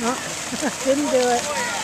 No, didn't do it.